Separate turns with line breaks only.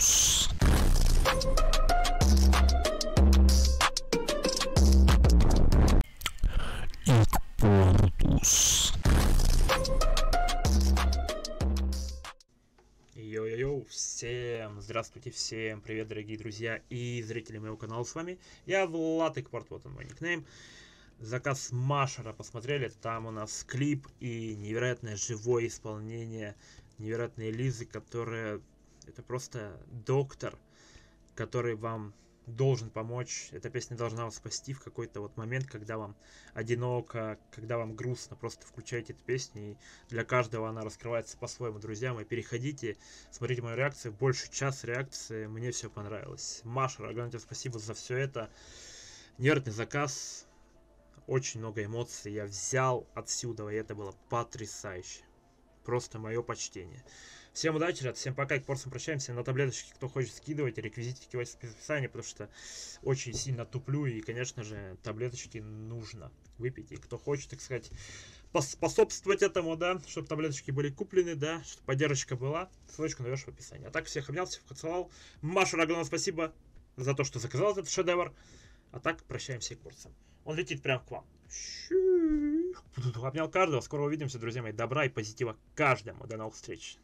Квартус. Икпортус.
Йоу-йоу, всем здравствуйте, всем привет, дорогие друзья и зрители моего канала с вами. Я Влад Экпорт, вот он мой никнейм. Заказ Машера посмотрели, там у нас клип и невероятное живое исполнение невероятной Лизы, которая... Это просто доктор, который вам должен помочь. Эта песня должна вас спасти в какой-то вот момент, когда вам одиноко, когда вам грустно. Просто включайте эту песню, и для каждого она раскрывается по-своему. Друзья мои, переходите, смотрите мою реакцию. Больше час реакции, мне все понравилось. Маша, огромное тебе спасибо за все это. Нервный заказ, очень много эмоций я взял отсюда, и это было потрясающе. Просто мое почтение. Всем удачи, ребят, всем пока, к порцам прощаемся. На таблеточки, кто хочет, скидывайте, реквизитики в описании, потому что очень сильно туплю, и, конечно же, таблеточки нужно выпить. И кто хочет, так сказать, способствовать этому, да, чтобы таблеточки были куплены, да, чтобы поддержка была, ссылочку найдешь в описании. А так, всех обнял, всех поцеловал. Маша огромное спасибо за то, что заказал этот шедевр. А так, прощаемся и к порцам. Он летит прямо к вам. Обнял каждого. Скоро увидимся, друзья мои. Добра и позитива каждому. До новых встреч.